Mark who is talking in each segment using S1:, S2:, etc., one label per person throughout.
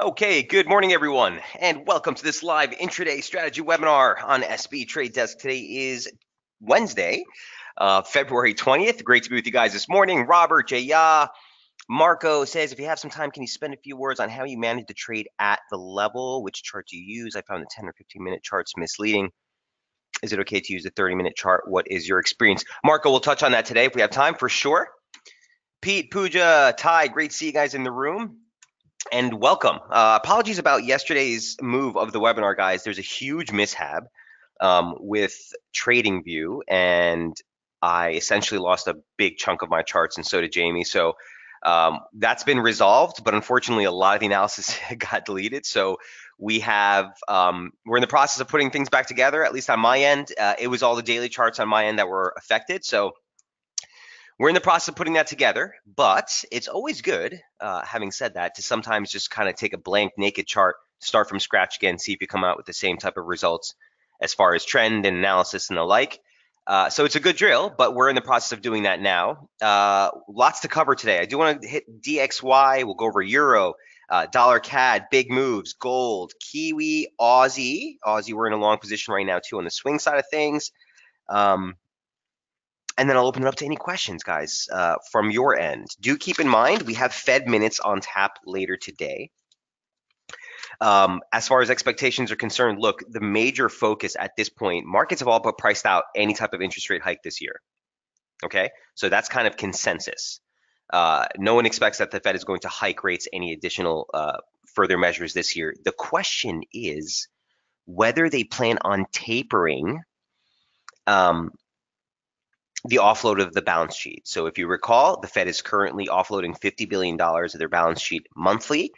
S1: Okay, good morning, everyone, and welcome to this live intraday strategy webinar on SB Trade Desk. Today is Wednesday, uh, February 20th. Great to be with you guys this morning. Robert, Jaya, Marco says, if you have some time, can you spend a few words on how you manage the trade at the level? Which chart do you use? I found the 10 or 15 minute charts misleading. Is it okay to use the 30 minute chart? What is your experience? Marco, we'll touch on that today if we have time for sure. Pete, Pooja, Ty, great to see you guys in the room and welcome. Uh, apologies about yesterday's move of the webinar, guys. There's a huge mishap um, with TradingView, and I essentially lost a big chunk of my charts, and so did Jamie. So um, that's been resolved, but unfortunately, a lot of the analysis got deleted. So we have um, we're in the process of putting things back together. At least on my end, uh, it was all the daily charts on my end that were affected. So we're in the process of putting that together, but it's always good, uh, having said that, to sometimes just kind of take a blank, naked chart, start from scratch again, see if you come out with the same type of results as far as trend and analysis and the like. Uh, so it's a good drill, but we're in the process of doing that now. Uh, lots to cover today. I do want to hit DXY. We'll go over Euro, uh, Dollar CAD, big moves, gold, Kiwi, Aussie. Aussie, we're in a long position right now too on the swing side of things. Um, and then I'll open it up to any questions, guys, uh, from your end. Do keep in mind we have Fed minutes on tap later today. Um, as far as expectations are concerned, look, the major focus at this point, markets have all but priced out any type of interest rate hike this year. Okay, so that's kind of consensus. Uh, no one expects that the Fed is going to hike rates any additional uh, further measures this year. The question is whether they plan on tapering um, the offload of the balance sheet. So if you recall, the Fed is currently offloading $50 billion of their balance sheet monthly.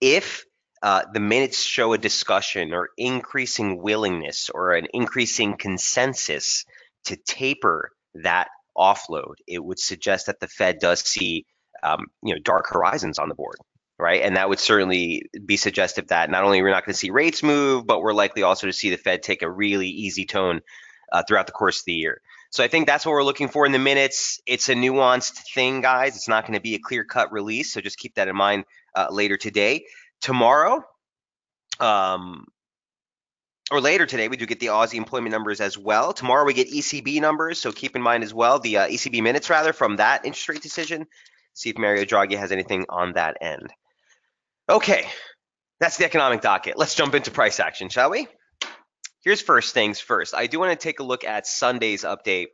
S1: If uh, the minutes show a discussion or increasing willingness or an increasing consensus to taper that offload, it would suggest that the Fed does see um, you know dark horizons on the board, right? And that would certainly be suggestive that not only we're not going to see rates move, but we're likely also to see the Fed take a really easy tone uh, throughout the course of the year. So I think that's what we're looking for in the minutes. It's a nuanced thing, guys. It's not going to be a clear cut release. So just keep that in mind uh, later today. Tomorrow, um, or later today, we do get the Aussie employment numbers as well. Tomorrow we get ECB numbers, so keep in mind as well the uh, ECB minutes rather from that interest rate decision. See if Mario Draghi has anything on that end. Okay, that's the economic docket. Let's jump into price action, shall we? Here's first things first. I do want to take a look at Sunday's update,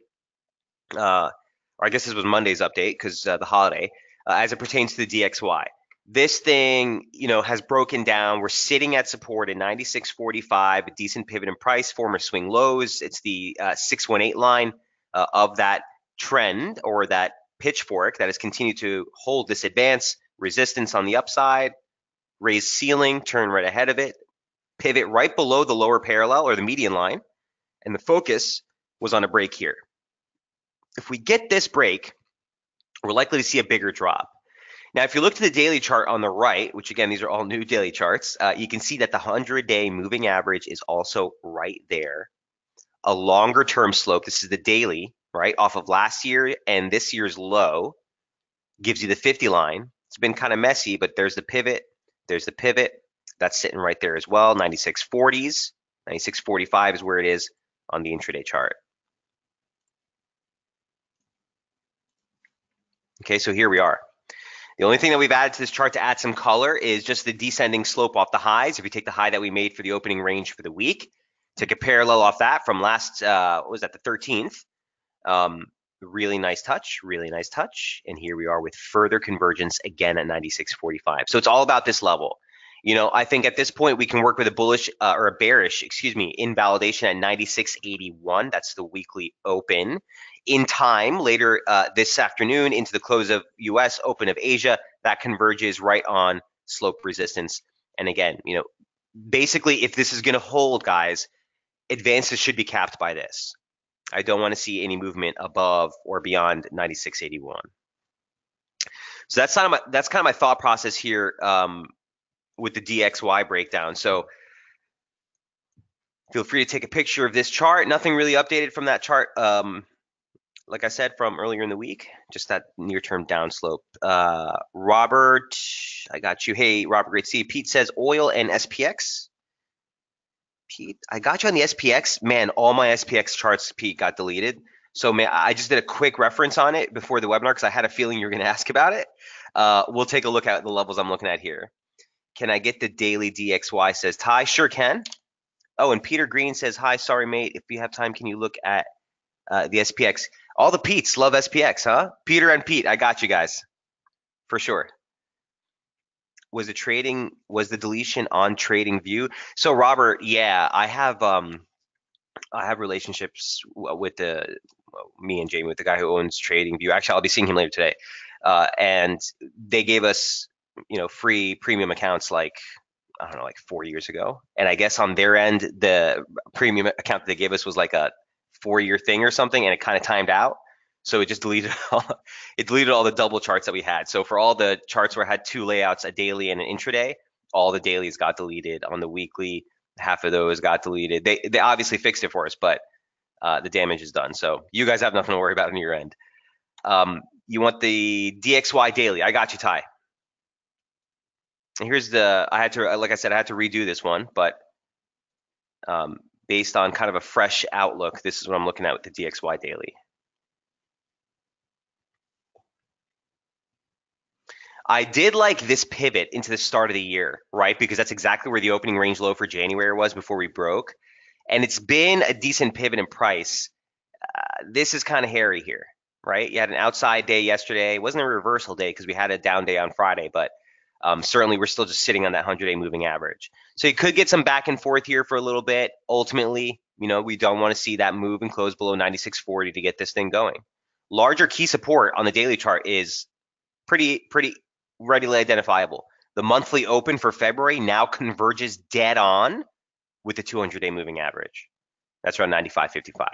S1: uh, or I guess this was Monday's update because uh, the holiday, uh, as it pertains to the DXY. This thing, you know, has broken down. We're sitting at support at 96.45, a decent pivot in price, former swing lows. It's the uh, 618 line uh, of that trend or that pitchfork that has continued to hold this advance resistance on the upside, raise ceiling, turn right ahead of it, pivot right below the lower parallel or the median line, and the focus was on a break here. If we get this break, we're likely to see a bigger drop. Now, if you look to the daily chart on the right, which again, these are all new daily charts, uh, you can see that the 100 day moving average is also right there. A longer term slope, this is the daily, right, off of last year and this year's low, gives you the 50 line. It's been kind of messy, but there's the pivot, there's the pivot, that's sitting right there as well. 9640s, 9645 is where it is on the intraday chart. Okay, so here we are. The only thing that we've added to this chart to add some color is just the descending slope off the highs. If you take the high that we made for the opening range for the week, take a parallel off that from last, uh, what was that, the 13th. Um, really nice touch, really nice touch. And here we are with further convergence again at 96.45. So it's all about this level. You know, I think at this point we can work with a bullish uh, or a bearish, excuse me, invalidation at 96.81. That's the weekly open. In time later uh, this afternoon into the close of U.S. Open of Asia, that converges right on slope resistance. And again, you know, basically, if this is going to hold, guys, advances should be capped by this. I don't want to see any movement above or beyond 96.81. So that's kind of my, that's kind of my thought process here. Um, with the DXY breakdown. So feel free to take a picture of this chart. Nothing really updated from that chart um, like I said from earlier in the week, just that near-term downslope. Uh, Robert, I got you. Hey, Robert, great to see you. Pete says oil and SPX. Pete, I got you on the SPX. Man, all my SPX charts, Pete, got deleted. So man, I just did a quick reference on it before the webinar because I had a feeling you were going to ask about it. Uh, we'll take a look at the levels I'm looking at here. Can I get the daily DXY? Says Ty. Sure can. Oh, and Peter Green says, Hi, sorry, mate. If you have time, can you look at uh, the SPX? All the Pete's love SPX, huh? Peter and Pete, I got you guys for sure. Was the trading was the deletion on Trading View? So Robert, yeah, I have um I have relationships with the me and Jamie with the guy who owns Trading View. Actually, I'll be seeing him later today. Uh, and they gave us you know free premium accounts like I don't know, like four years ago. And I guess on their end, the premium account that they gave us was like a four year thing or something, and it kind of timed out. So it just deleted all, it deleted all the double charts that we had. So for all the charts where I had two layouts, a daily and an intraday, all the dailies got deleted. On the weekly, half of those got deleted. They they obviously fixed it for us, but uh, the damage is done. So you guys have nothing to worry about on your end. Um, you want the DXY daily? I got you, Ty here's the I had to like I said I had to redo this one, but um, based on kind of a fresh outlook, this is what I'm looking at with the DXY daily. I did like this pivot into the start of the year, right? Because that's exactly where the opening range low for January was before we broke. And it's been a decent pivot in price. Uh, this is kind of hairy here, right? You had an outside day yesterday. It wasn't a reversal day because we had a down day on Friday, but um, certainly, we're still just sitting on that 100-day moving average. So you could get some back and forth here for a little bit. Ultimately, you know, we don't want to see that move and close below 96.40 to get this thing going. Larger key support on the daily chart is pretty pretty readily identifiable. The monthly open for February now converges dead on with the 200-day moving average. That's around 95.55.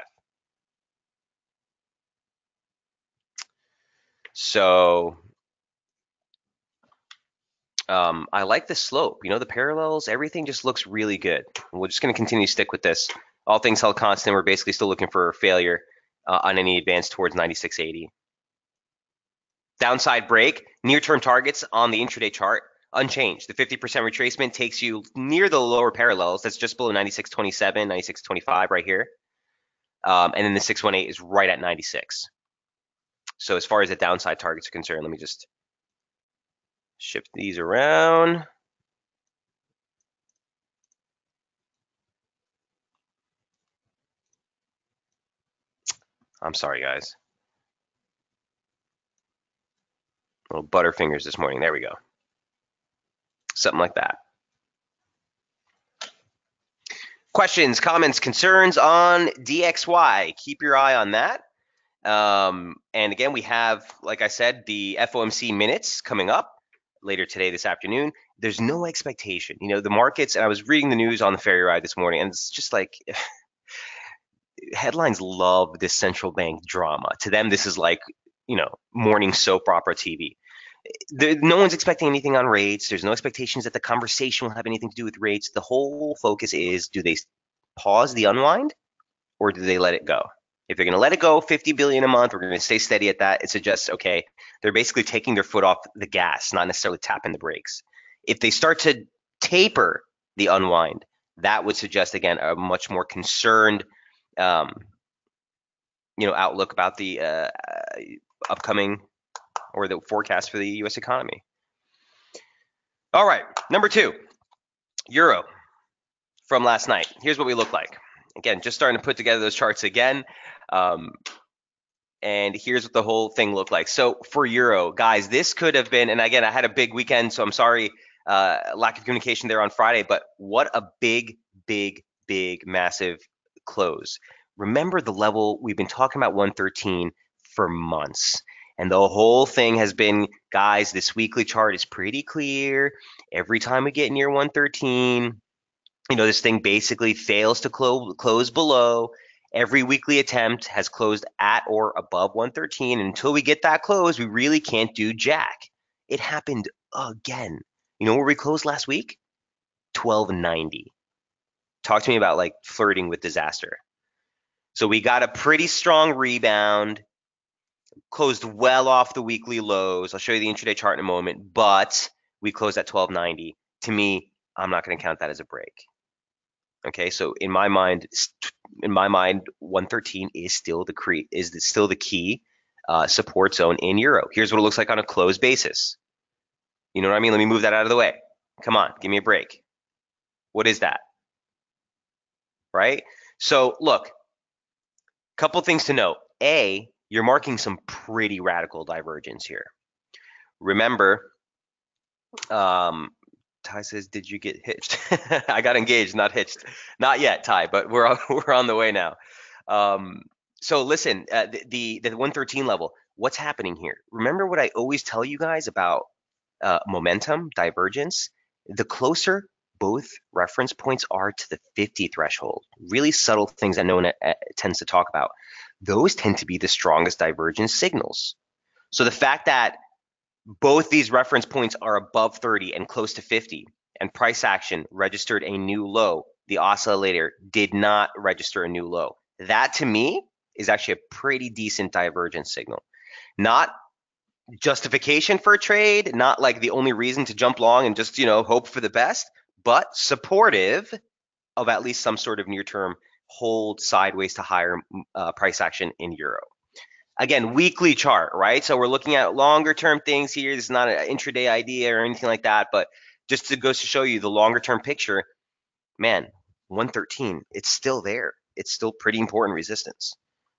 S1: So um, I like the slope. You know, the parallels, everything just looks really good. We're just going to continue to stick with this. All things held constant, we're basically still looking for a failure uh, on any advance towards 9680. Downside break, near-term targets on the intraday chart, unchanged. The 50% retracement takes you near the lower parallels. That's just below 9627, 9625 right here. Um, and then the 618 is right at 96. So as far as the downside targets are concerned, let me just Shift these around. I'm sorry, guys. Little butterfingers this morning. There we go. Something like that. Questions, comments, concerns on DXY. Keep your eye on that. Um, and again, we have, like I said, the FOMC minutes coming up later today, this afternoon. There's no expectation. You know, the markets, and I was reading the news on the ferry ride this morning, and it's just like headlines love this central bank drama. To them, this is like, you know, morning soap opera TV. There, no one's expecting anything on rates. There's no expectations that the conversation will have anything to do with rates. The whole focus is do they pause the unwind or do they let it go? If they're going to let it go 50 billion a month, we're going to stay steady at that. It suggests, okay, they're basically taking their foot off the gas, not necessarily tapping the brakes. If they start to taper the unwind, that would suggest again a much more concerned, um, you know, outlook about the uh, upcoming or the forecast for the U.S. economy. All right, number two, euro from last night. Here's what we look like. Again, just starting to put together those charts again. Um, and here's what the whole thing looked like. So for Euro, guys, this could have been, and again, I had a big weekend, so I'm sorry, uh, lack of communication there on Friday, but what a big, big, big, massive close. Remember the level we've been talking about 113 for months. And the whole thing has been, guys, this weekly chart is pretty clear. Every time we get near 113, you know, this thing basically fails to close close below. Every weekly attempt has closed at or above 113. And until we get that close, we really can't do jack. It happened again. You know where we closed last week? 1290. Talk to me about like flirting with disaster. So we got a pretty strong rebound. closed well off the weekly lows. I'll show you the intraday chart in a moment, but we closed at 1290. To me, I'm not going to count that as a break. Okay, so in my mind, in my mind, 113 is still the cre- is still the key uh, support zone in euro. Here's what it looks like on a closed basis. You know what I mean? Let me move that out of the way. Come on, give me a break. What is that? Right? So look, couple things to note. A, you're marking some pretty radical divergence here. Remember, um, Ty says, "Did you get hitched?" I got engaged, not hitched, not yet, Ty, but we're on, we're on the way now. Um, so listen, uh, the, the, the 113 level. What's happening here? Remember what I always tell you guys about uh, momentum divergence. The closer both reference points are to the 50 threshold, really subtle things that no one uh, tends to talk about. Those tend to be the strongest divergence signals. So the fact that both these reference points are above 30 and close to 50, and price action registered a new low. The oscillator did not register a new low. That to me is actually a pretty decent divergence signal. Not justification for a trade, not like the only reason to jump long and just, you know, hope for the best, but supportive of at least some sort of near term hold sideways to higher uh, price action in euro again, weekly chart, right? So we're looking at longer term things here. This is not an intraday idea or anything like that, but just to goes to show you the longer term picture, man, 113, it's still there. It's still pretty important resistance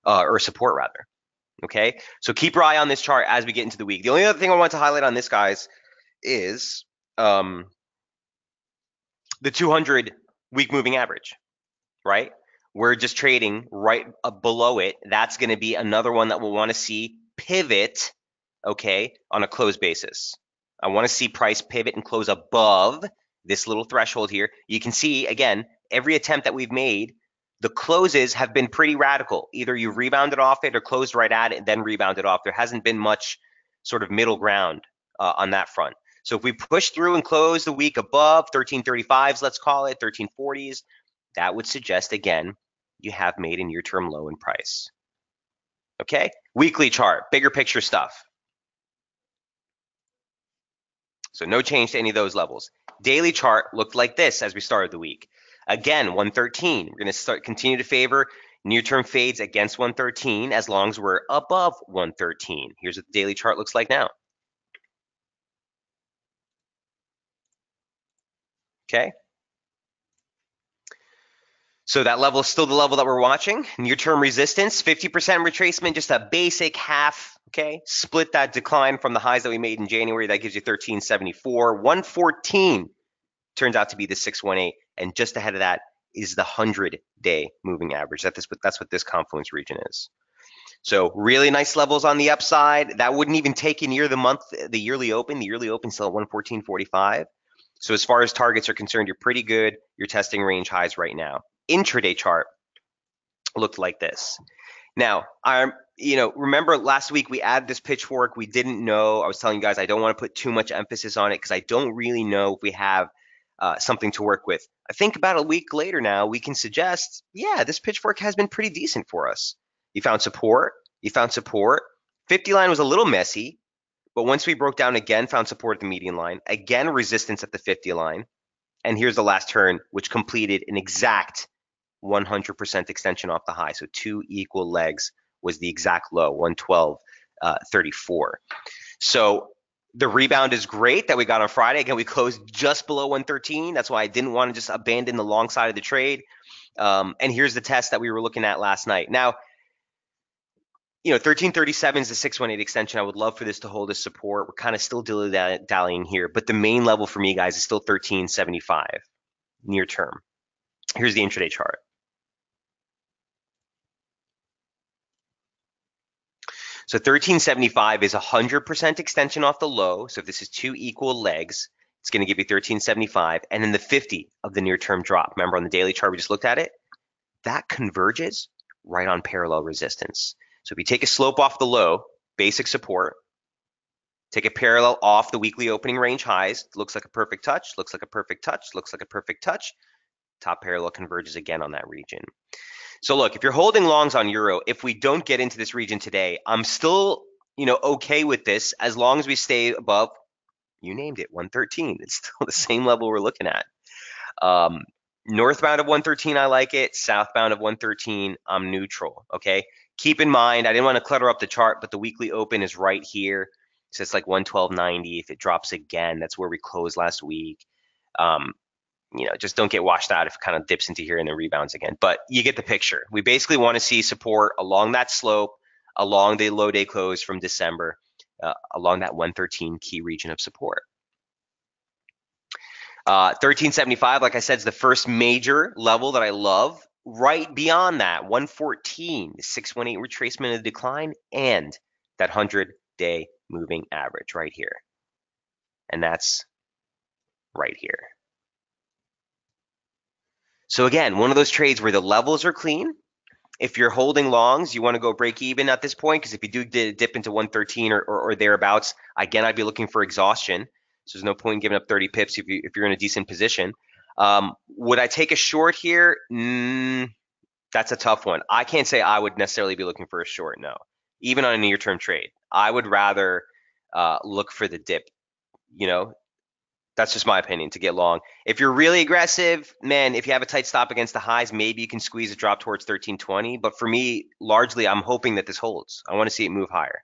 S1: uh, or support rather. Okay, so keep your eye on this chart as we get into the week. The only other thing I want to highlight on this, guys, is um, the 200 week moving average, right? We're just trading right below it. That's going to be another one that we'll want to see pivot, okay, on a close basis. I want to see price pivot and close above this little threshold here. You can see, again, every attempt that we've made, the closes have been pretty radical. Either you rebounded off it or closed right at it then rebounded off. There hasn't been much sort of middle ground uh, on that front. So if we push through and close the week above 1335s, let's call it 1340s, that would suggest again you have made a near term low in price. Okay, weekly chart, bigger picture stuff. So no change to any of those levels. Daily chart looked like this as we started the week. Again, 113. We're going to start continue to favor near-term fades against 113 as long as we're above 113. Here's what the daily chart looks like now. Okay, so that level is still the level that we're watching. Near term resistance, 50% retracement, just a basic half, okay? Split that decline from the highs that we made in January. That gives you 1374. 114 turns out to be the 618. And just ahead of that is the 100 day moving average. That's what, that's what this confluence region is. So really nice levels on the upside. That wouldn't even take you near the month, the yearly open. The yearly open still at 114.45. So as far as targets are concerned, you're pretty good. You're testing range highs right now intraday chart looked like this. Now, I'm, you know, remember last week we added this pitchfork. We didn't know. I was telling you guys I don't want to put too much emphasis on it because I don't really know if we have uh, something to work with. I think about a week later now, we can suggest, yeah, this pitchfork has been pretty decent for us. You found support. You found support. 50 line was a little messy, but once we broke down again, found support at the median line, again resistance at the 50 line, and here's the last turn, which completed an exact 100% extension off the high. So two equal legs was the exact low, 112, uh, 34. So the rebound is great that we got on Friday. Again, we closed just below 113. That's why I didn't want to just abandon the long side of the trade. Um, and here's the test that we were looking at last night. Now, you know, 1337 is the 618 extension. I would love for this to hold as support. We're kind of still dilly dallying here, but the main level for me, guys, is still 1375 near term. Here's the intraday chart. So 1375 is 100% extension off the low. So if this is two equal legs, it's going to give you 1375. And then the 50 of the near term drop. Remember on the daily chart, we just looked at it? That converges right on parallel resistance. So if you take a slope off the low, basic support, take a parallel off the weekly opening range highs, looks like a perfect touch, looks like a perfect touch, looks like a perfect touch. Top parallel converges again on that region. So look, if you're holding longs on euro, if we don't get into this region today, I'm still you know, okay with this as long as we stay above, you named it, 113. It's still the same level we're looking at. Um, northbound of 113, I like it. Southbound of 113, I'm neutral. Okay. Keep in mind, I didn't want to clutter up the chart, but the weekly open is right here. So it's like 112.90. If it drops again, that's where we closed last week. Um, you know, just don't get washed out if it kind of dips into here and then rebounds again. But you get the picture. We basically want to see support along that slope, along the low day close from December, uh, along that 113 key region of support. Uh, 1375, like I said, is the first major level that I love. Right beyond that, 114, 618 retracement of the decline, and that 100 day moving average right here. And that's right here. So again, one of those trades where the levels are clean. If you're holding longs, you want to go break even at this point because if you do dip into 113 or, or, or, thereabouts, again, I'd be looking for exhaustion. So there's no point in giving up 30 pips if, you, if you're in a decent position. Um, would I take a short here? Mm, that's a tough one. I can't say I would necessarily be looking for a short, no. Even on a near-term trade, I would rather uh, look for the dip. You know, that's just my opinion to get long. If you're really aggressive, man, if you have a tight stop against the highs, maybe you can squeeze a drop towards 1320. But for me, largely, I'm hoping that this holds. I want to see it move higher.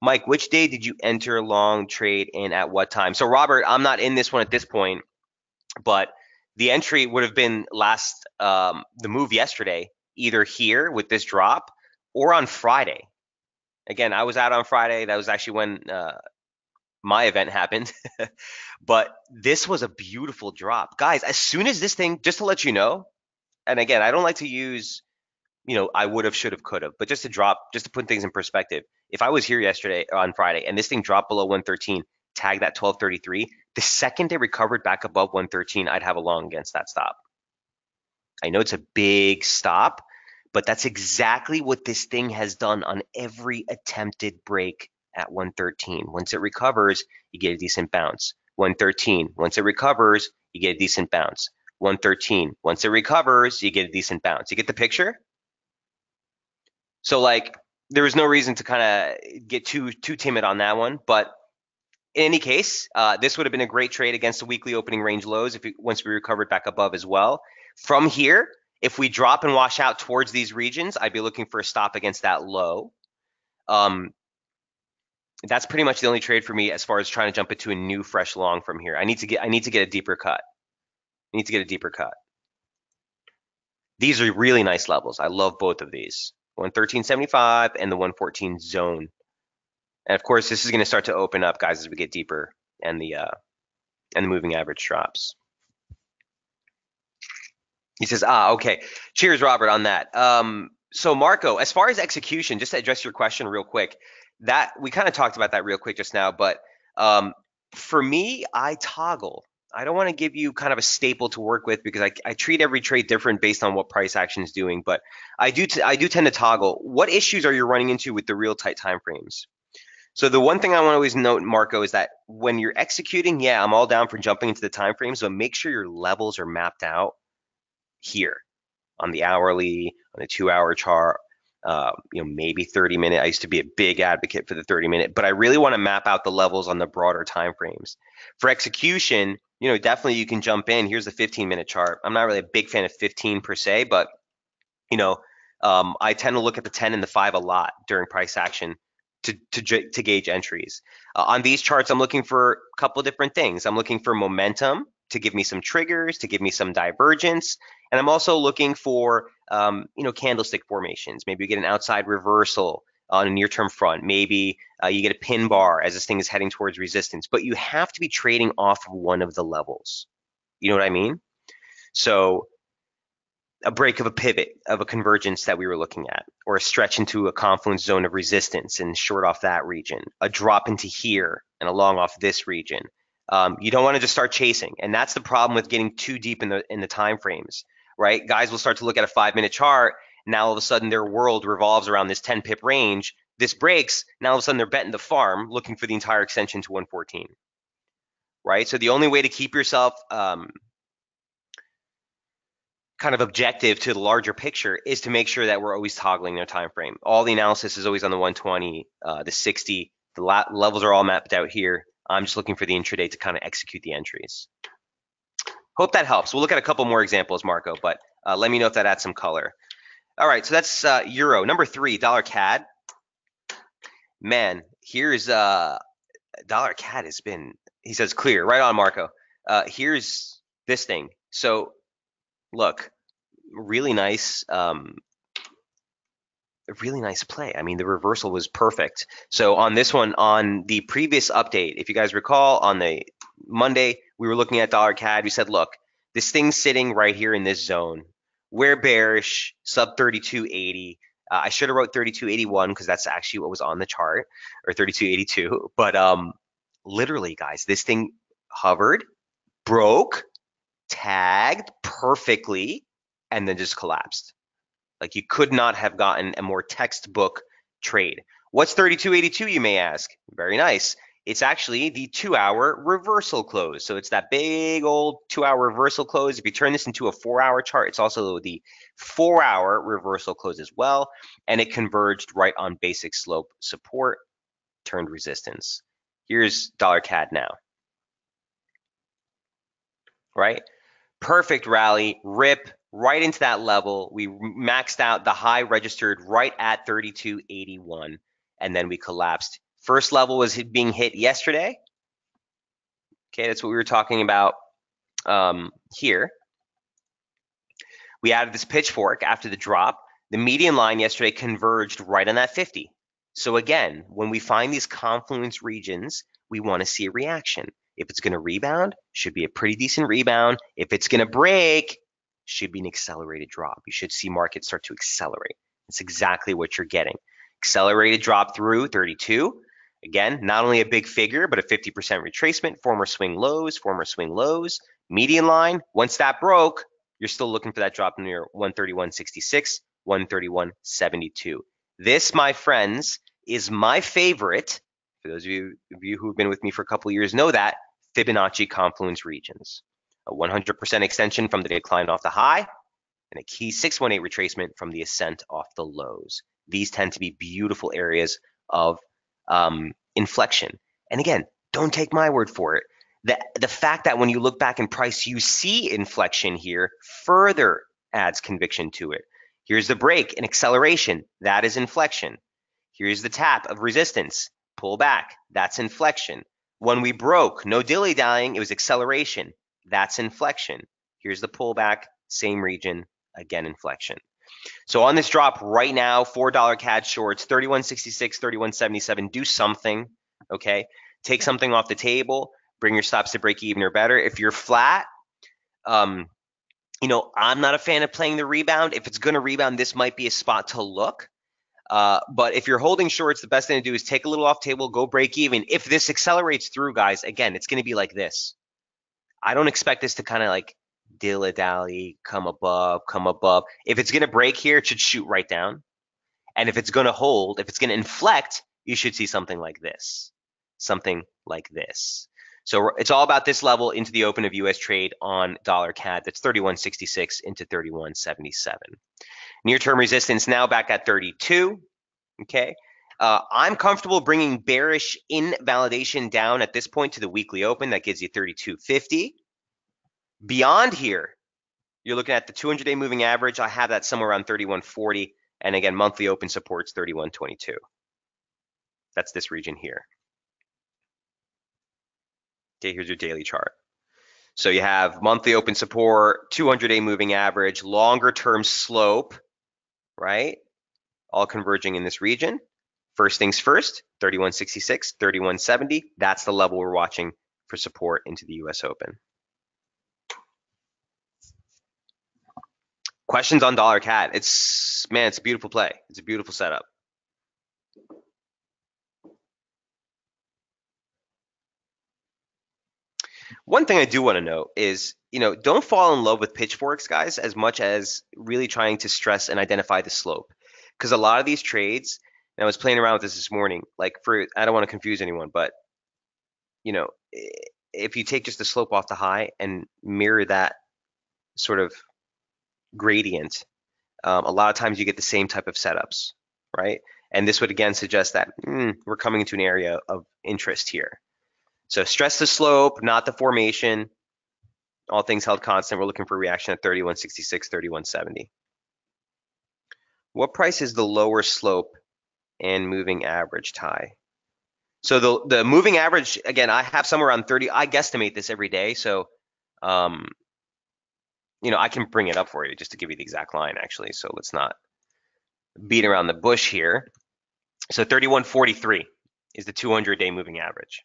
S1: Mike, which day did you enter a long trade in at what time? So, Robert, I'm not in this one at this point, but the entry would have been last um, the move yesterday, either here with this drop or on Friday. Again, I was out on Friday. That was actually when uh, my event happened. but this was a beautiful drop. Guys, as soon as this thing, just to let you know, and again, I don't like to use, you know, I would have, should have, could have, but just to drop, just to put things in perspective. If I was here yesterday uh, on Friday and this thing dropped below 113, tag that 1233, the second it recovered back above 113, I'd have a long against that stop. I know it's a big stop, but that's exactly what this thing has done on every attempted break at 113. Once it recovers, you get a decent bounce. 113. Once it recovers, you get a decent bounce. 113. Once it recovers, you get a decent bounce. You get the picture? So like there was no reason to kind of get too too timid on that one, but in any case, uh, this would have been a great trade against the weekly opening range lows if we, once we recovered back above as well. From here, if we drop and wash out towards these regions, I'd be looking for a stop against that low. Um, that's pretty much the only trade for me as far as trying to jump into a new fresh long from here. I need to get I need to get a deeper cut. I need to get a deeper cut. These are really nice levels. I love both of these. 113.75 and the 114 zone. And of course, this is going to start to open up, guys, as we get deeper and the uh, and the moving average drops. He says, ah, okay. Cheers, Robert, on that. Um, so Marco, as far as execution, just to address your question real quick, that we kind of talked about that real quick just now, but um, for me, I toggle. I don't want to give you kind of a staple to work with because I, I treat every trade different based on what price action is doing. But I do t- I do tend to toggle. What issues are you running into with the real tight time frames? So the one thing I want to always note, Marco, is that when you're executing, yeah, I'm all down for jumping into the time frames, but make sure your levels are mapped out here on the hourly, on the two-hour chart, uh, you know, maybe 30 minute. I used to be a big advocate for the 30 minute, but I really want to map out the levels on the broader time frames. For execution, you know, definitely you can jump in. Here's the 15 minute chart. I'm not really a big fan of 15 per se, but you know, um, I tend to look at the 10 and the 5 a lot during price action to to, to gauge entries. Uh, on these charts, I'm looking for a couple different things. I'm looking for momentum to give me some triggers, to give me some divergence, and I'm also looking for um, you know candlestick formations. Maybe you get an outside reversal on a near-term front. Maybe uh, you get a pin bar as this thing is heading towards resistance. But you have to be trading off of one of the levels. You know what I mean? So a break of a pivot of a convergence that we were looking at, or a stretch into a confluence zone of resistance and short off that region, a drop into here and a long off this region. Um, you don't want to just start chasing, and that's the problem with getting too deep in the in the time frames right? Guys will start to look at a five minute chart. Now all of a sudden their world revolves around this 10 pip range. This breaks. Now all of a sudden they're betting the farm looking for the entire extension to 114, right? So the only way to keep yourself um, kind of objective to the larger picture is to make sure that we're always toggling their time frame. All the analysis is always on the 120, uh, the 60. The levels are all mapped out here. I'm just looking for the intraday to kind of execute the entries. Hope that helps. We'll look at a couple more examples, Marco, but uh, let me know if that adds some color. All right, so that's uh, euro. Number three, dollar CAD. Man, here's uh, dollar CAD has been. He says clear. Right on, Marco. Uh, here's this thing. So look, really nice, um, really nice play. I mean, the reversal was perfect. So on this one, on the previous update, if you guys recall, on the Monday, we were looking at dollar CAD. We said, look, this thing's sitting right here in this zone. We're bearish, sub 3280. Uh, I should have wrote 3281 because that's actually what was on the chart, or 3282. But um, literally, guys, this thing hovered, broke, tagged perfectly, and then just collapsed. Like you could not have gotten a more textbook trade. What's 3282, you may ask? Very nice. It's actually the two hour reversal close. So it's that big old two hour reversal close. If you turn this into a four hour chart, it's also the four hour reversal close as well. And it converged right on basic slope support, turned resistance. Here's dollar CAD now. Right? perfect rally, rip right into that level. We maxed out the high registered right at 32.81, and then we collapsed. First level was being hit yesterday. Okay, that's what we were talking about um, here. We added this pitchfork after the drop. The median line yesterday converged right on that 50. So again, when we find these confluence regions, we want to see a reaction. If it's going to rebound, should be a pretty decent rebound. If it's going to break, should be an accelerated drop. You should see markets start to accelerate. It's exactly what you're getting. Accelerated drop through 32. Again, not only a big figure, but a 50% retracement, former swing lows, former swing lows, median line. Once that broke, you're still looking for that drop near 131.66, 131.72. This, my friends, is my favorite. For those of you, of you who have been with me for a couple years know that Fibonacci confluence regions, a 100% extension from the decline off the high, and a key 618 retracement from the ascent off the lows. These tend to be beautiful areas of um, inflection. And again, don't take my word for it. The, the fact that when you look back in price, you see inflection here further adds conviction to it. Here's the break, an acceleration. That is inflection. Here's the tap of resistance. Pull back. That's inflection. When we broke, no dilly dallying, it was acceleration. That's inflection. Here's the pullback, same region, again inflection. So on this drop right now, $4 CAD shorts, 3166, 3177, do something, okay? Take something off the table, bring your stops to break even or better. If you're flat, um, you know, I'm not a fan of playing the rebound. If it's going to rebound, this might be a spot to look. Uh, but if you're holding shorts, the best thing to do is take a little off table, go break even. If this accelerates through, guys, again, it's going to be like this. I don't expect this to kind of like dilly dally, come above, come above. If it's going to break here, it should shoot right down. And if it's going to hold, if it's going to inflect, you should see something like this, something like this. So it's all about this level into the open of US trade on dollar CAD. That's 3166 into 3177. Near term resistance now back at 32. Okay. Uh, I'm comfortable bringing bearish invalidation down at this point to the weekly open. That gives you 32.50. Beyond here, you're looking at the 200 day moving average. I have that somewhere around 31.40. And again, monthly open supports 31.22. That's this region here. Okay, here's your daily chart. So you have monthly open support, 200 day moving average, longer term slope, right? All converging in this region. First things first, 3166, 3170. That's the level we're watching for support into the US Open. Questions on dollar CAD. It's man, it's a beautiful play. It's a beautiful setup. One thing I do want to note is, you know, don't fall in love with pitchforks, guys, as much as really trying to stress and identify the slope. Because a lot of these trades, and I was playing around with this this morning, like for, I don't want to confuse anyone, but, you know, if you take just the slope off the high and mirror that sort of gradient, um, a lot of times you get the same type of setups, right? And this would again suggest that mm, we're coming into an area of interest here. So stress the slope, not the formation. All things held constant, we're looking for reaction at 3166, 3170. What price is the lower slope and moving average tie? So the the moving average again, I have somewhere around 30. I guesstimate this every day, so um, you know I can bring it up for you just to give you the exact line actually. So let's not beat around the bush here. So 3143 is the 200 day moving average.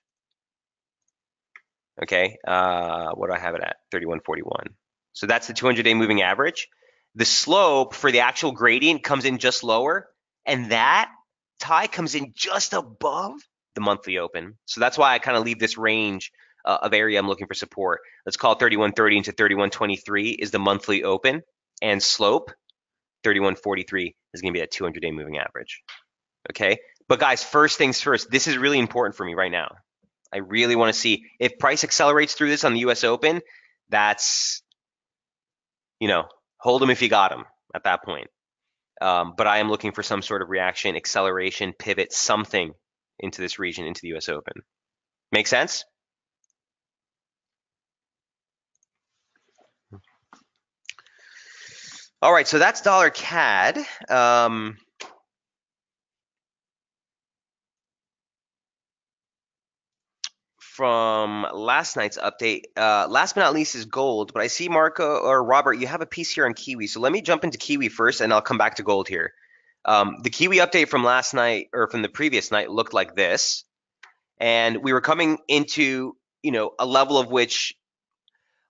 S1: Okay, uh, what do I have it at? 3141. So that's the 200 day moving average. The slope for the actual gradient comes in just lower, and that tie comes in just above the monthly open. So that's why I kind of leave this range uh, of area I'm looking for support. Let's call 3130 into 3123 is the monthly open and slope. 3143 is going to be that 200 day moving average. Okay. But guys, first things first, this is really important for me right now. I really want to see if price accelerates through this on the US Open, that's, you know, hold them if you got them at that point. Um, but I am looking for some sort of reaction, acceleration, pivot, something into this region, into the US Open. Make sense? All right, so that's dollar CAD. Um, from last night's update. Uh, last but not least is gold, but I see Marco or Robert, you have a piece here on Kiwi. So let me jump into Kiwi first and I'll come back to gold here. Um, the Kiwi update from last night or from the previous night looked like this. And we were coming into, you know, a level of which,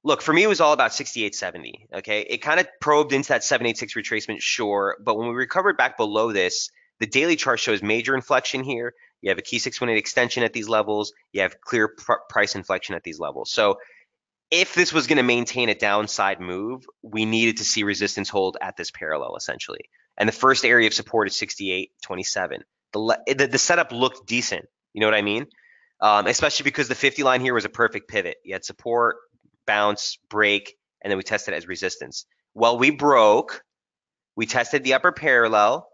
S1: look, for me, it was all about 68.70. Okay. It kind of probed into that 786 retracement, sure. But when we recovered back below this, the daily chart shows major inflection here. You have a key 618 extension at these levels. You have clear pr price inflection at these levels. So if this was going to maintain a downside move, we needed to see resistance hold at this parallel essentially. And the first area of support is 68.27. The, the, the setup looked decent. You know what I mean? Um, especially because the 50 line here was a perfect pivot. You had support, bounce, break, and then we tested it as resistance. Well, we broke. We tested the upper parallel.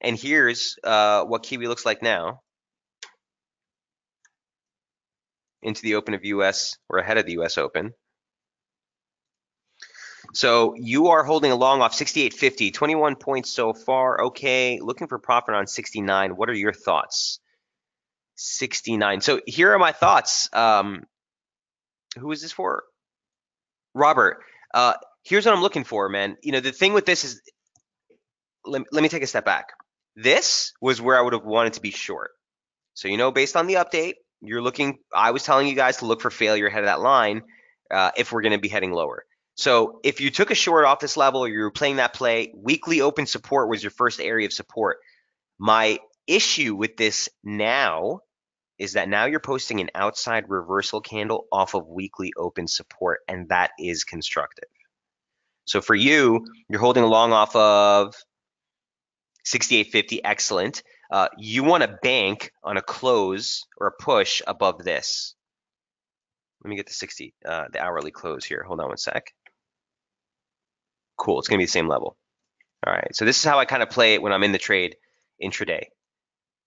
S1: And here's uh, what Kiwi looks like now. Into the open of US, or ahead of the US Open. So you are holding a long off 68.50, 21 points so far. Okay, looking for profit on 69. What are your thoughts? 69. So here are my thoughts. Um, who is this for? Robert. Uh, here's what I'm looking for, man. You know, the thing with this is, let, let me take a step back. This was where I would have wanted to be short. So, you know, based on the update, you're looking, I was telling you guys to look for failure ahead of that line uh, if we're going to be heading lower. So if you took a short off this level or you were playing that play, weekly open support was your first area of support. My issue with this now is that now you're posting an outside reversal candle off of weekly open support, and that is constructive. So for you, you're holding long off of 68.50, excellent. Uh, you want to bank on a close or a push above this. Let me get the 60, uh, the hourly close here. Hold on one sec. Cool, it's gonna be the same level. All right, so this is how I kind of play it when I'm in the trade intraday,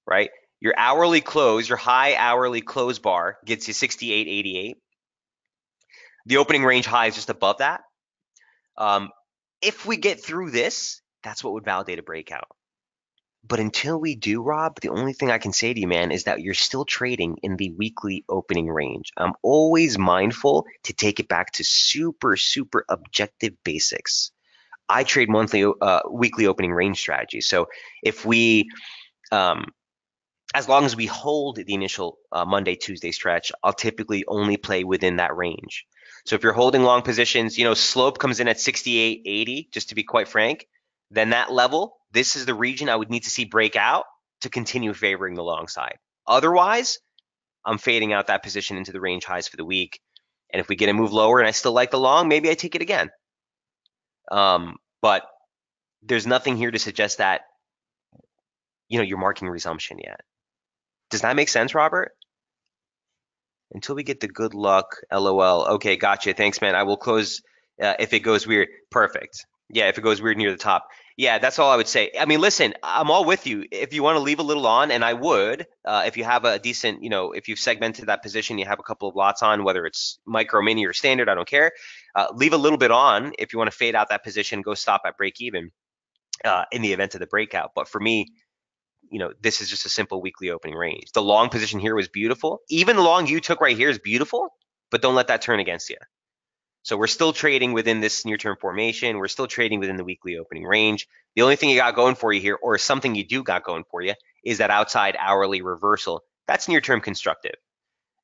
S1: right? Your hourly close, your high hourly close bar gets you 68.88. The opening range high is just above that. Um, if we get through this, that's what would validate a breakout. But until we do, Rob, the only thing I can say to you, man, is that you're still trading in the weekly opening range. I'm always mindful to take it back to super, super objective basics. I trade monthly, uh, weekly opening range strategy. So if we, um, as long as we hold the initial uh, Monday, Tuesday stretch, I'll typically only play within that range. So if you're holding long positions, you know, slope comes in at 68, 80, just to be quite frank, then that level this is the region I would need to see break out to continue favoring the long side. Otherwise, I'm fading out that position into the range highs for the week. And if we get a move lower and I still like the long, maybe I take it again. Um, but there's nothing here to suggest that you know you're marking resumption yet. Does that make sense, Robert? Until we get the good luck, lol. Okay, gotcha. Thanks, man. I will close uh, if it goes weird. Perfect. Yeah, if it goes weird near the top. Yeah, that's all I would say. I mean, listen, I'm all with you. If you want to leave a little on, and I would, uh, if you have a decent, you know, if you've segmented that position, you have a couple of lots on, whether it's micro, mini, or standard, I don't care. Uh, leave a little bit on if you want to fade out that position, go stop at break even uh, in the event of the breakout. But for me, you know, this is just a simple weekly opening range. The long position here was beautiful. Even the long you took right here is beautiful, but don't let that turn against you. So we're still trading within this near-term formation. We're still trading within the weekly opening range. The only thing you got going for you here, or something you do got going for you, is that outside hourly reversal. That's near-term constructive.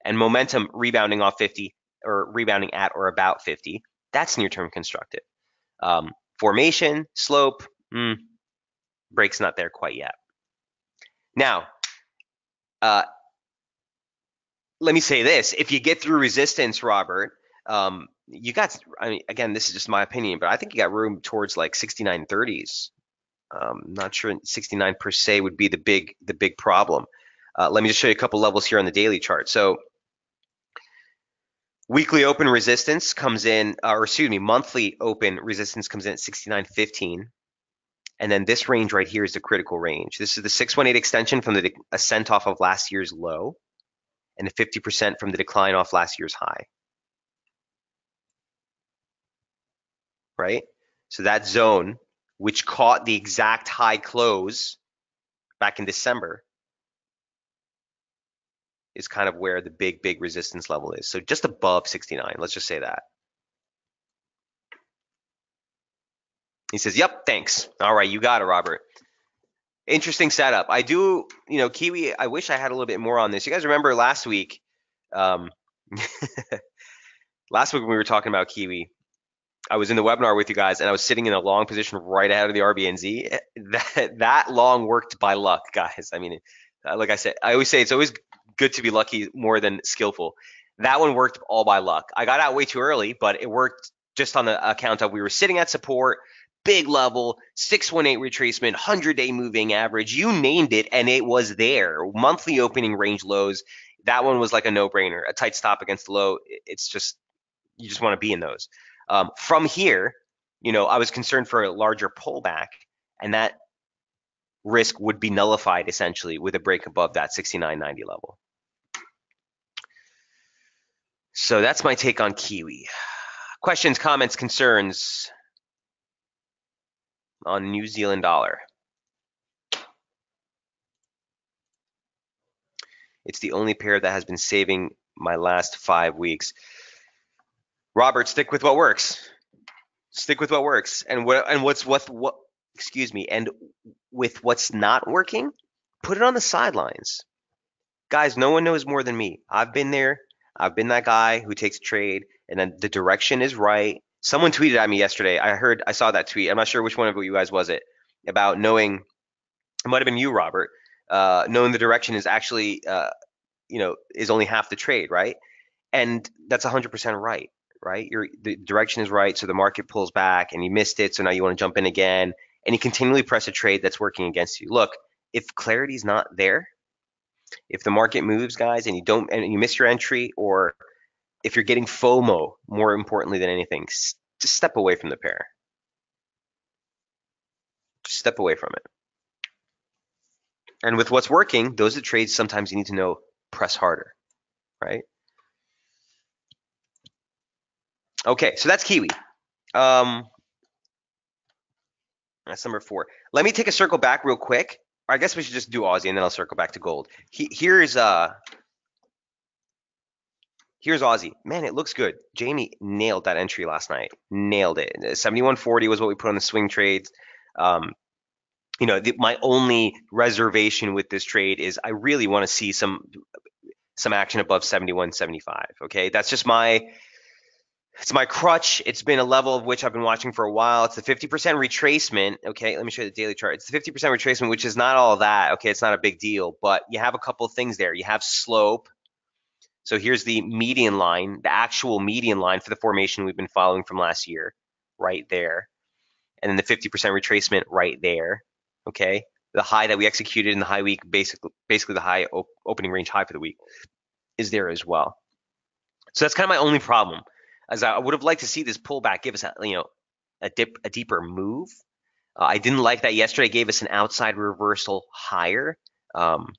S1: And momentum rebounding off 50 or rebounding at or about 50, that's near-term constructive. Um, formation, slope, mm, break's not there quite yet. Now, uh, let me say this: if you get through resistance, Robert, um, you got, I mean, again, this is just my opinion, but I think you got room towards like 69.30s. Um, not sure 69 per se would be the big the big problem. Uh, let me just show you a couple levels here on the daily chart. So weekly open resistance comes in, or excuse me, monthly open resistance comes in at 69.15. And then this range right here is the critical range. This is the 618 extension from the ascent off of last year's low and the 50% from the decline off last year's high. right? So that zone, which caught the exact high close back in December, is kind of where the big, big resistance level is. So just above 69, let's just say that. He says, yep, thanks. All right, you got it, Robert. Interesting setup. I do, you know, Kiwi, I wish I had a little bit more on this. You guys remember last week, um, last week when we were talking about Kiwi, I was in the webinar with you guys and I was sitting in a long position right ahead of the RBNZ. That that long worked by luck, guys. I mean, uh, like I said, I always say it's always good to be lucky more than skillful. That one worked all by luck. I got out way too early, but it worked just on the account of we were sitting at support, big level, 618 retracement, 100 day moving average. You named it and it was there. Monthly opening range lows. That one was like a no brainer. A tight stop against the low. It's just, you just want to be in those. Um, from here, you know, I was concerned for a larger pullback, and that risk would be nullified essentially with a break above that 69.90 level. So that's my take on Kiwi. Questions, comments, concerns on New Zealand dollar. It's the only pair that has been saving my last five weeks. Robert, stick with what works. Stick with what works, and what and what's what what excuse me, and with what's not working, put it on the sidelines. Guys, no one knows more than me. I've been there. I've been that guy who takes a trade, and then the direction is right. Someone tweeted at me yesterday. I heard, I saw that tweet. I'm not sure which one of you guys was it about knowing. It might have been you, Robert. Uh, knowing the direction is actually, uh, you know, is only half the trade, right? And that's 100% right right? Your the direction is right, so the market pulls back and you missed it, so now you want to jump in again, and you continually press a trade that's working against you. Look, if clarity's not there, if the market moves, guys, and you don't and you miss your entry, or if you're getting FOMO, more importantly than anything, just step away from the pair. Just step away from it. And with what's working, those are trades sometimes you need to know press harder, right? Okay, so that's Kiwi. Um, that's number four. Let me take a circle back real quick. I guess we should just do Aussie and then I'll circle back to gold. He, here's uh here's Aussie. Man, it looks good. Jamie nailed that entry last night. Nailed it. 7140 was what we put on the swing trades. Um, you know, the, my only reservation with this trade is I really want to see some some action above 7175. Okay, that's just my it's my crutch. It's been a level of which I've been watching for a while. It's the 50% retracement. Okay, let me show you the daily chart. It's the 50% retracement, which is not all that. Okay, it's not a big deal, but you have a couple of things there. You have slope. So here's the median line, the actual median line for the formation we've been following from last year, right there. And then the 50% retracement right there. Okay, the high that we executed in the high week, basically, basically the high op opening range high for the week, is there as well. So that's kind of my only problem as I would have liked to see this pullback give us, a, you know, a dip, a deeper move. Uh, I didn't like that yesterday. Gave us an outside reversal higher. Um,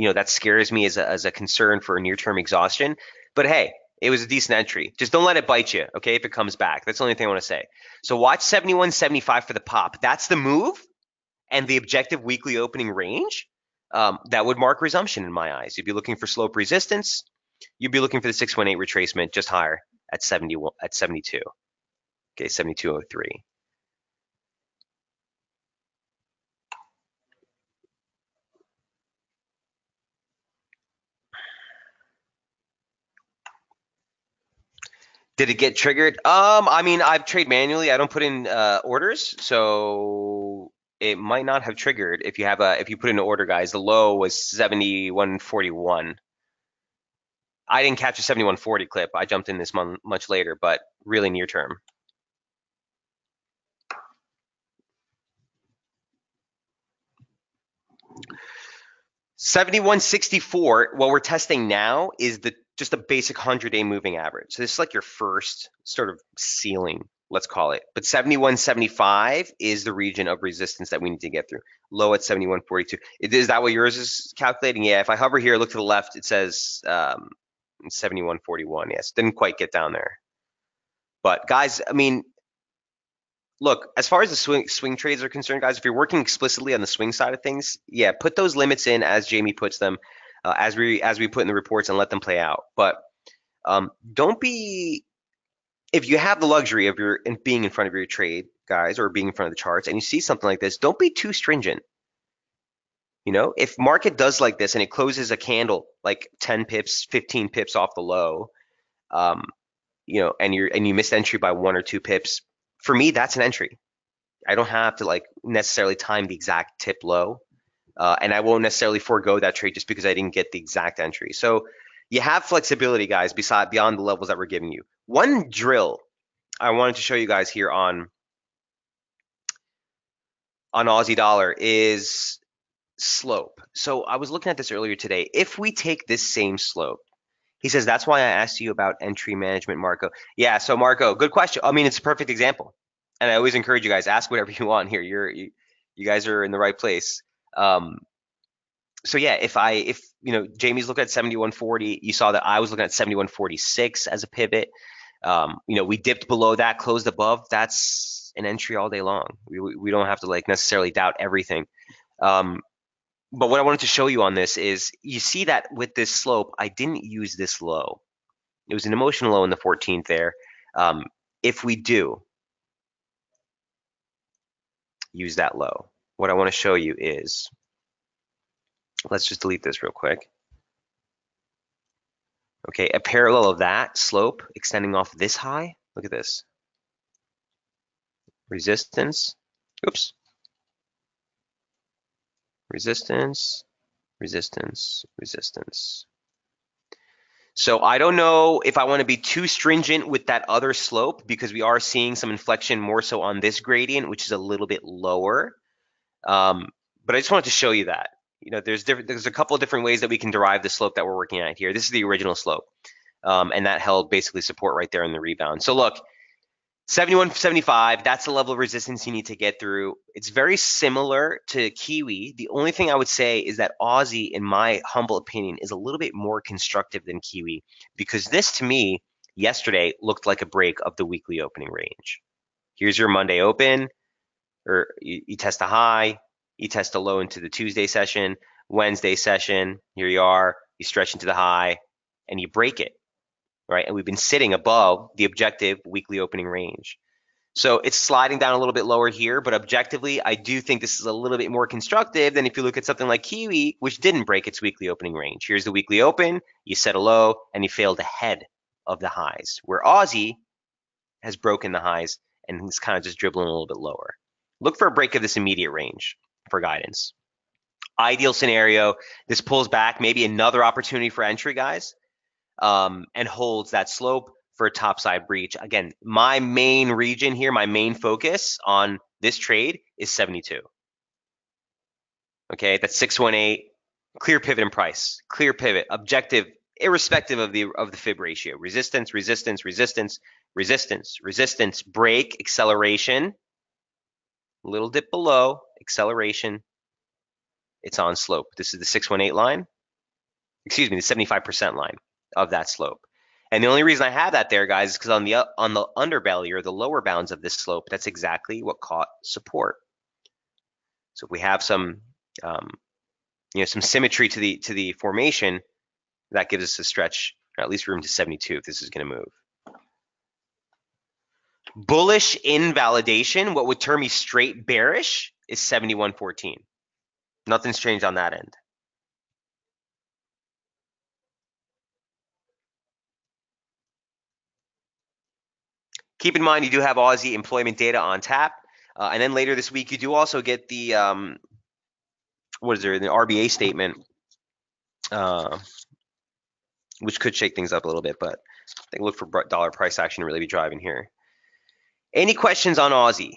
S1: you know that scares me as a, as a concern for near-term exhaustion. But hey, it was a decent entry. Just don't let it bite you, okay? If it comes back, that's the only thing I want to say. So watch 71.75 for the pop. That's the move, and the objective weekly opening range. Um, that would mark resumption in my eyes. You'd be looking for slope resistance. You'd be looking for the 618 retracement just higher at 71 at 72. Okay, 7203. Did it get triggered? Um, I mean, I've trade manually. I don't put in uh, orders, so it might not have triggered if you have a if you put in an order, guys. The low was 7141. I didn't catch a 7140 clip. I jumped in this month much later, but really near term. Seventy-one sixty-four. What we're testing now is the just a basic 100 day moving average. So this is like your first sort of ceiling, let's call it. But 71.75 is the region of resistance that we need to get through. Low at 71.42. Is that what yours is calculating? Yeah, if I hover here, look to the left, it says um, 71.41. Yes, didn't quite get down there. But guys, I mean, look, as far as the swing swing trades are concerned, guys, if you're working explicitly on the swing side of things, yeah, put those limits in as Jamie puts them uh, as we as we put in the reports and let them play out. But um, don't be if you have the luxury of your in being in front of your trade guys or being in front of the charts and you see something like this, don't be too stringent. You know, if market does like this and it closes a candle like 10 pips, 15 pips off the low, um, you know, and you're and you missed entry by one or two pips, for me that's an entry. I don't have to like necessarily time the exact tip low. Uh, and I won't necessarily forego that trade just because I didn't get the exact entry. So you have flexibility, guys, beside beyond the levels that we're giving you. One drill I wanted to show you guys here on on Aussie dollar is slope. So I was looking at this earlier today. If we take this same slope, he says that's why I asked you about entry management, Marco. Yeah, so Marco, good question. I mean, it's a perfect example, and I always encourage you guys ask whatever you want here. You're you, you guys are in the right place. Um, so yeah, if I if you know Jamie's looking at 7140, you saw that I was looking at 7146 as a pivot. Um, you know, we dipped below that, closed above. That's an entry all day long. We we don't have to like necessarily doubt everything. Um, but what I wanted to show you on this is you see that with this slope, I didn't use this low. It was an emotional low in the 14th there. Um, if we do use that low, what I want to show you is, let's just delete this real quick. Okay, a parallel of that slope extending off this high. Look at this. Resistance. Oops. Resistance, resistance, resistance. So I don't know if I want to be too stringent with that other slope because we are seeing some inflection more so on this gradient, which is a little bit lower. Um, but I just wanted to show you that. You know, there's different. There's a couple of different ways that we can derive the slope that we're working at here. This is the original slope, um, and that held basically support right there in the rebound. So look, 71, 75. That's the level of resistance you need to get through. It's very similar to Kiwi. The only thing I would say is that Aussie, in my humble opinion, is a little bit more constructive than Kiwi because this, to me, yesterday looked like a break of the weekly opening range. Here's your Monday open or you, you test a high, you test a low into the Tuesday session, Wednesday session, here you are, you stretch into the high, and you break it, right? And we've been sitting above the objective weekly opening range. So it's sliding down a little bit lower here, but objectively, I do think this is a little bit more constructive than if you look at something like Kiwi, which didn't break its weekly opening range. Here's the weekly open, you set a low, and you failed ahead of the highs, where Aussie has broken the highs and is kind of just dribbling a little bit lower. Look for a break of this immediate range for guidance. Ideal scenario, this pulls back, maybe another opportunity for entry, guys, um, and holds that slope for a topside breach. Again, my main region here, my main focus on this trade is 72. Okay, that's 618, clear pivot in price, clear pivot, objective, irrespective of the of the fib ratio. Resistance, resistance, resistance, resistance, resistance, break, acceleration, little dip below, acceleration, it's on slope. This is the 618 line, excuse me, the 75% line of that slope. And the only reason I have that there, guys, is because on the on the underbelly or the lower bounds of this slope, that's exactly what caught support. So if we have some, um, you know, some symmetry to the to the formation, that gives us a stretch, or at least room to 72 if this is going to move. Bullish invalidation, what would turn me straight bearish, is 71.14. Nothing's changed on that end. Keep in mind, you do have Aussie employment data on tap. Uh, and then later this week, you do also get the, um, what is there, the RBA statement, uh, which could shake things up a little bit, but I think look for dollar price action to really be driving here. Any questions on Aussie?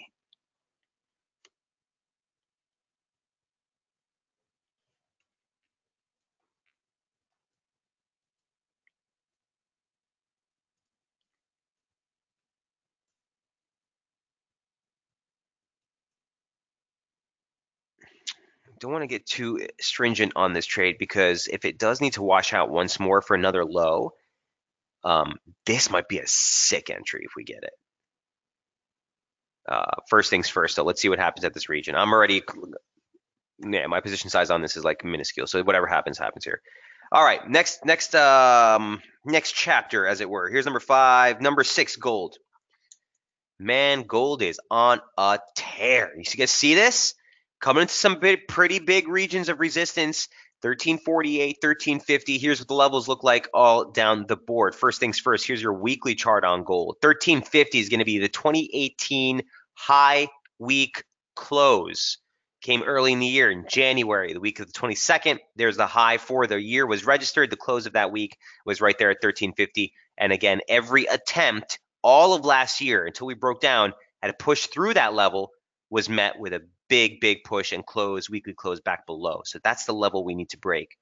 S1: don't want to get too stringent on this trade because if it does need to wash out once more for another low, um, this might be a sick entry if we get it. Uh, first things first, So let's see what happens at this region. I'm already, yeah, my position size on this is like minuscule, so whatever happens, happens here. All right, next, next, um, next chapter, as it were. Here's number five, number six, gold. Man, gold is on a tear. You guys see this? coming into some pretty big regions of resistance 1348 1350 here's what the levels look like all down the board. First things first here's your weekly chart on gold. 1350 is going to be the 2018 high week close. Came early in the year in january the week of the 22nd there's the high for the year was registered. The close of that week was right there at 1350 and again every attempt all of last year until we broke down had a push through that level was met with a big, big push and close, weekly close back below. So that's the level we need to break.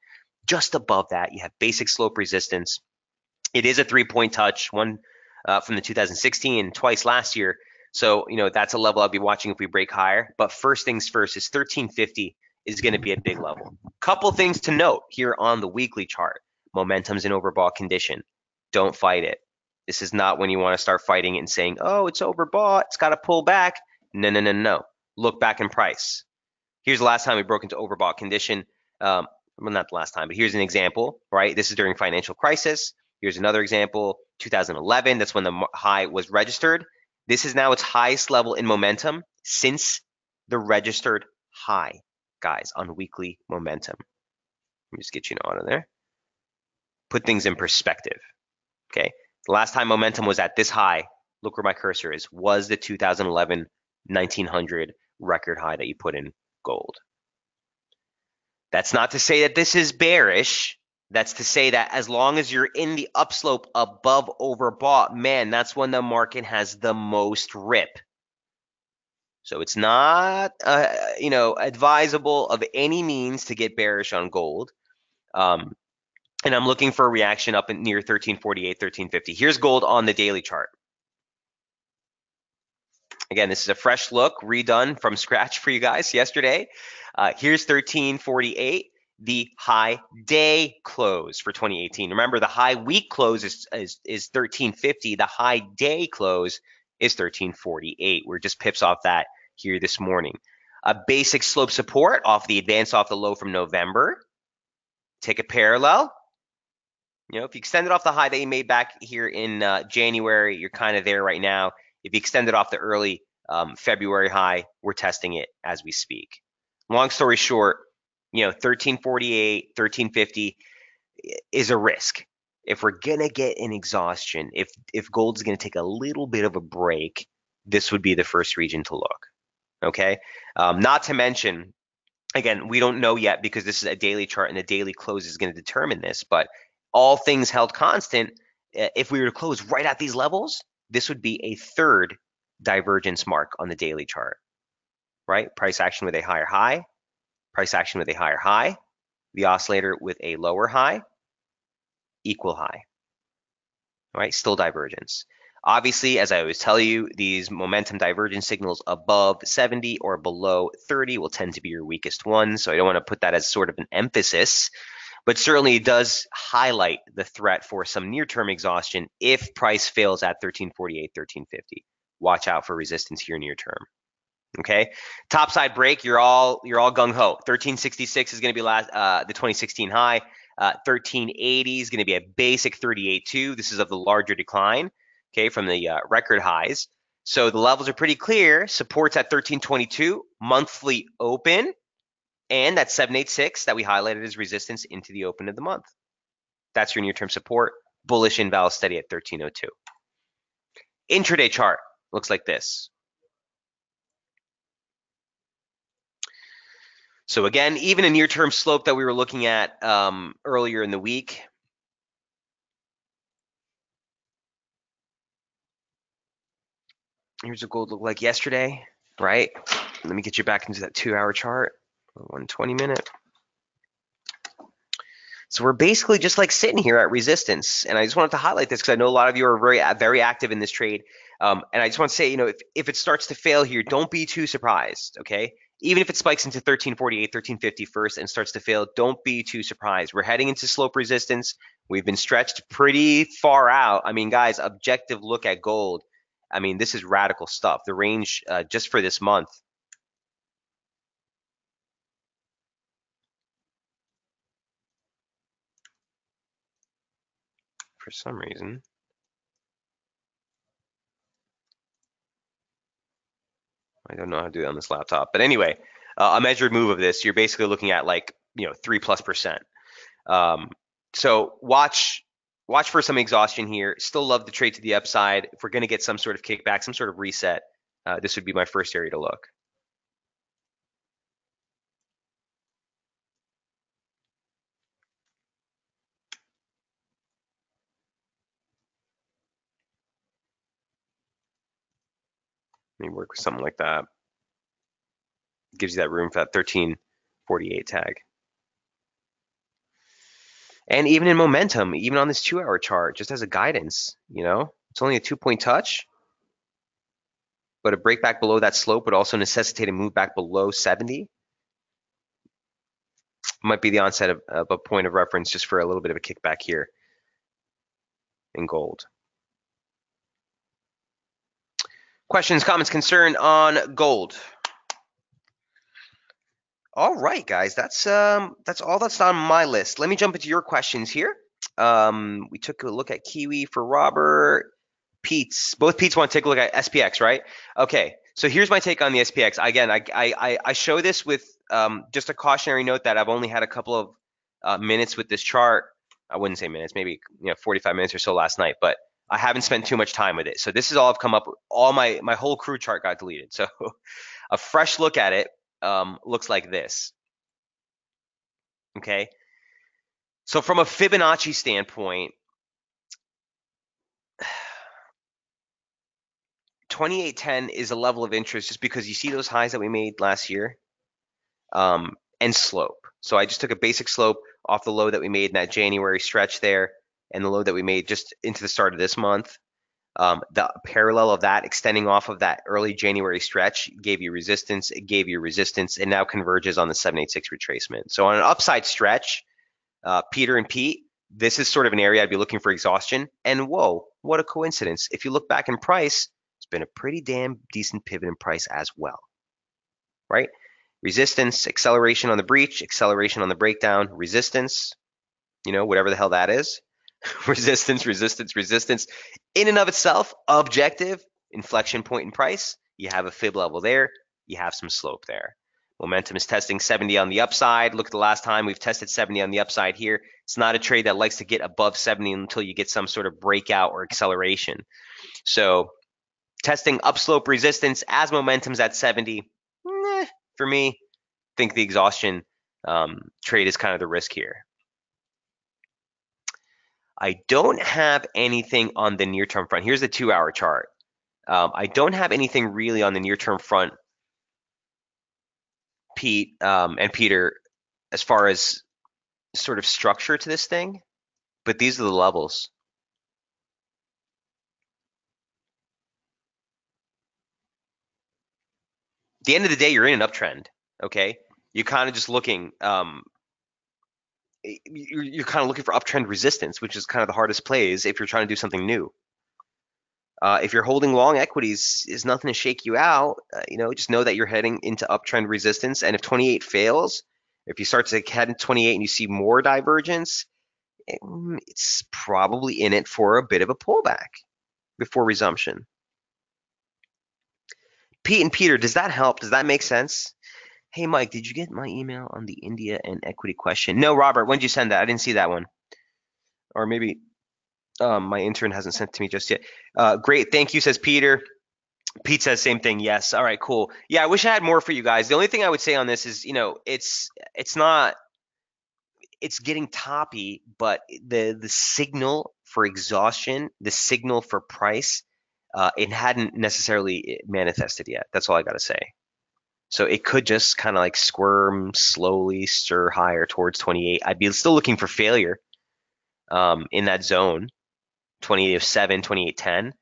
S1: Just above that, you have basic slope resistance. It is a three point touch, one uh, from the 2016 and twice last year. So, you know, that's a level I'll be watching if we break higher. But first things first is 1350 is going to be a big level. Couple things to note here on the weekly chart. Momentum's in overbought condition. Don't fight it. This is not when you want to start fighting it and saying, oh, it's overbought. It's got to pull back. No, no, no, no look back in price. Here's the last time we broke into overbought condition. Um, well, not the last time, but here's an example, right? This is during financial crisis. Here's another example, 2011. That's when the high was registered. This is now its highest level in momentum since the registered high, guys, on weekly momentum. Let me just get you out of there. Put things in perspective. Okay. The last time momentum was at this high, look where my cursor is, was the 2011 1900 record high that you put in gold. That's not to say that this is bearish. That's to say that as long as you're in the upslope above overbought, man, that's when the market has the most rip. So it's not, uh, you know, advisable of any means to get bearish on gold. Um, and I'm looking for a reaction up in near 1348, 1350. Here's gold on the daily chart. Again, this is a fresh look, redone from scratch for you guys yesterday. Uh, here's 1348, the high day close for 2018. Remember, the high week close is, is, is 1350. The high day close is 1348. We're just pips off that here this morning. A basic slope support off the advance off the low from November. Take a parallel. You know, if you extend it off the high that you made back here in uh, January, you're kind of there right now. If you extend it off the early um, February high, we're testing it as we speak. Long story short, you know, 1348, 1350 is a risk. If we're gonna get an exhaustion, if if gold's gonna take a little bit of a break, this would be the first region to look. Okay, um, not to mention, again, we don't know yet because this is a daily chart and the daily close is going to determine this. But all things held constant, if we were to close right at these levels, this would be a third divergence mark on the daily chart, right? Price action with a higher high, price action with a higher high, the oscillator with a lower high, equal high, right? Still divergence. Obviously, as I always tell you, these momentum divergence signals above 70 or below 30 will tend to be your weakest ones. So I don't want to put that as sort of an emphasis, but certainly it does highlight the threat for some near-term exhaustion if price fails at 1348, 1350. Watch out for resistance here near term. Okay, topside break. You're all you're all gung ho. 1366 is going to be last uh, the 2016 high. Uh, 1380 is going to be a basic 38.2. This is of the larger decline okay, from the uh, record highs. So the levels are pretty clear. Supports at 1322, monthly open, and that 786 that we highlighted as resistance into the open of the month. That's your near-term support. Bullish inval steady at 1302. Intraday chart looks like this. So again, even a near-term slope that we were looking at um, earlier in the week, here's what gold looked like yesterday, right? Let me get you back into that two hour chart, 120 minute. So we're basically just like sitting here at resistance. And I just wanted to highlight this because I know a lot of you are very, very active in this trade. Um, and I just want to say, you know, if, if it starts to fail here, don't be too surprised, okay? Even if it spikes into 1348, 1350 first and starts to fail, don't be too surprised. We're heading into slope resistance. We've been stretched pretty far out. I mean, guys, objective look at gold I mean, this is radical stuff. The range uh, just for this month. For some reason. I don't know how to do it on this laptop. But anyway, uh, a measured move of this, you're basically looking at like, you know, three plus percent. Um, so watch watch for some exhaustion here. Still love the trade to the upside. If we're going to get some sort of kickback, some sort of reset, uh, this would be my first area to look. Maybe work with something like that. Gives you that room for that 1348 tag. And even in momentum, even on this two hour chart, just as a guidance, you know, it's only a two point touch, but a break back below that slope would also necessitate a move back below 70. Might be the onset of, of a point of reference just for a little bit of a kickback here in gold. Questions, comments, concern on gold? All right, guys, that's um that's all that's on my list. Let me jump into your questions here. Um, we took a look at Kiwi for Robert. Pete's both Pete's want to take a look at SPX, right? Okay, so here's my take on the SPX. Again, I I I show this with um, just a cautionary note that I've only had a couple of uh, minutes with this chart. I wouldn't say minutes, maybe you know 45 minutes or so last night, but I haven't spent too much time with it. So this is all I've come up. With. All my my whole crew chart got deleted. So a fresh look at it um, looks like this. Okay. So from a Fibonacci standpoint, 2810 is a level of interest just because you see those highs that we made last year um, and slope. So I just took a basic slope off the low that we made in that January stretch there and the low that we made just into the start of this month. Um, the parallel of that extending off of that early January stretch gave you resistance, it gave you resistance, and now converges on the 786 retracement. So on an upside stretch, uh, Peter and Pete, this is sort of an area I'd be looking for exhaustion. And whoa, what a coincidence. If you look back in price, it's been a pretty damn decent pivot in price as well, right? Resistance, acceleration on the breach, acceleration on the breakdown, resistance, you know, whatever the hell that is. resistance, resistance, resistance. In and of itself, objective, inflection point in price. You have a fib level there. You have some slope there. Momentum is testing 70 on the upside. Look at the last time we've tested 70 on the upside here. It's not a trade that likes to get above 70 until you get some sort of breakout or acceleration. So testing upslope resistance as momentum's at 70. Eh, for me, think the exhaustion um, trade is kind of the risk here. I don't have anything on the near term front. Here's the two hour chart. Um, I don't have anything really on the near term front, Pete um, and Peter, as far as sort of structure to this thing, but these are the levels. At the end of the day, you're in an uptrend. Okay, you're kind of just looking um, you're, you're kind of looking for uptrend resistance, which is kind of the hardest plays if you're trying to do something new. Uh, if you're holding long equities, is nothing to shake you out. Uh, you know, just know that you're heading into uptrend resistance. And if 28 fails, if you start to head in 28 and you see more divergence, mm, it's probably in it for a bit of a pullback before resumption. Pete and Peter, does that help? Does that make sense? Hey, Mike, did you get my email on the India and equity question? No, Robert, when did you send that? I didn't see that one. Or maybe um, my intern hasn't sent to me just yet. Uh, great, thank you, says Peter. Pete says same thing. Yes. All right, cool. Yeah, I wish I had more for you guys. The only thing I would say on this is, you know, it's it's not it's getting toppy, but the the signal for exhaustion, the signal for price, uh, it hadn't necessarily manifested yet. That's all I got to say. So it could just kind of like squirm slowly, stir higher towards 28. I'd be still looking for failure um, in that zone, 2807, 2810.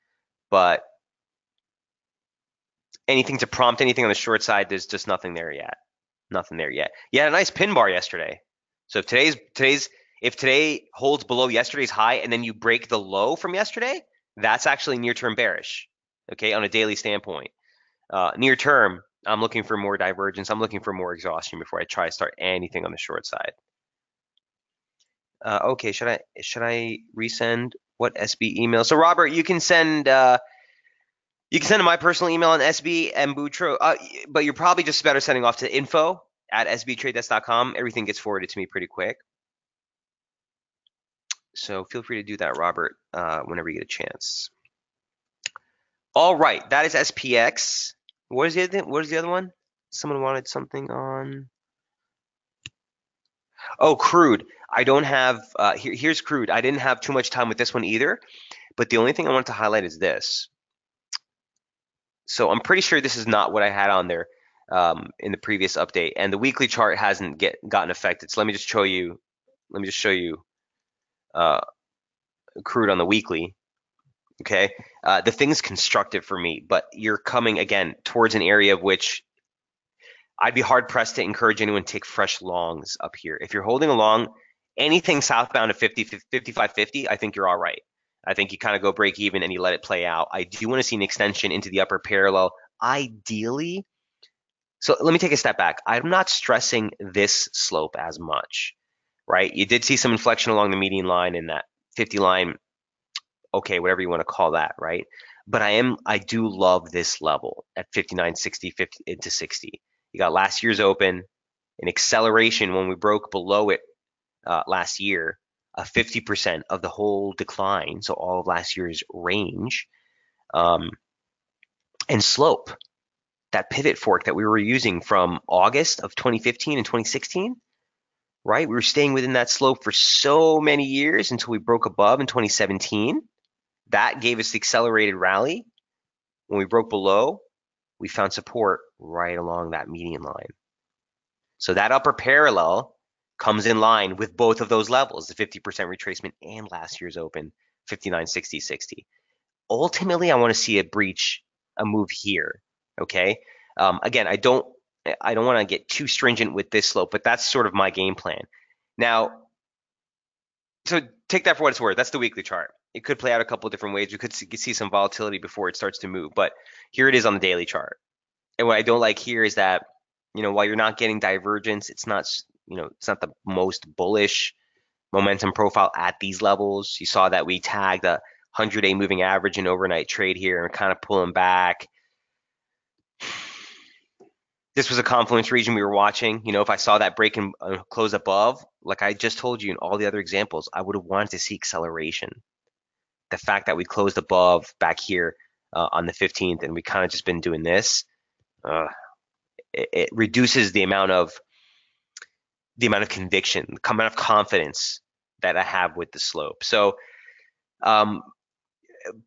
S1: But anything to prompt anything on the short side, there's just nothing there yet. Nothing there yet. You had a nice pin bar yesterday. So if today's today's if today holds below yesterday's high and then you break the low from yesterday, that's actually near term bearish. Okay, on a daily standpoint. Uh, near term, I'm looking for more divergence. I'm looking for more exhaustion before I try to start anything on the short side. Uh, okay, should I should I resend what SB email? So Robert, you can send uh, you can send my personal email on SB and Boutro, uh, but you're probably just better sending off to info at sbtradedesk.com. Everything gets forwarded to me pretty quick. So feel free to do that, Robert, uh, whenever you get a chance. All right, that is SPX. What is the other? What is the other one? Someone wanted something on. Oh, crude. I don't have. Uh, here, here's crude. I didn't have too much time with this one either, but the only thing I wanted to highlight is this. So I'm pretty sure this is not what I had on there um, in the previous update, and the weekly chart hasn't get gotten affected. So let me just show you. Let me just show you uh, crude on the weekly. Okay, uh, the thing's constructive for me, but you're coming again towards an area of which I'd be hard pressed to encourage anyone to take fresh longs up here. If you're holding along anything southbound of 50, 55, 50, I think you're all right. I think you kind of go break even and you let it play out. I do want to see an extension into the upper parallel. Ideally, so let me take a step back. I'm not stressing this slope as much, right? You did see some inflection along the median line in that 50 line okay, whatever you want to call that, right? But I am, I do love this level at 59, 60, 50 into 60. You got last year's open, an acceleration when we broke below it uh, last year, a 50% of the whole decline, so all of last year's range, um, and slope. That pivot fork that we were using from August of 2015 and 2016, right? We were staying within that slope for so many years until we broke above in 2017. That gave us the accelerated rally. When we broke below, we found support right along that median line. So that upper parallel comes in line with both of those levels, the 50% retracement and last year's open, 59, 60, 60. Ultimately, I want to see a breach, a move here. Okay. Um, again, I don't, I don't want to get too stringent with this slope, but that's sort of my game plan. Now, so take that for what it's worth. That's the weekly chart it could play out a couple of different ways. We could see some volatility before it starts to move, but here it is on the daily chart. And what I don't like here is that, you know, while you're not getting divergence, it's not, you know, it's not the most bullish momentum profile at these levels. You saw that we tagged a 100-day moving average in overnight trade here and kind of pulling back. This was a confluence region we were watching. You know, if I saw that break and uh, close above, like I just told you in all the other examples, I would have wanted to see acceleration the fact that we closed above back here uh, on the 15th and we kind of just been doing this, uh, it, it, reduces the amount of the amount of conviction, the amount of confidence that I have with the slope. So, um,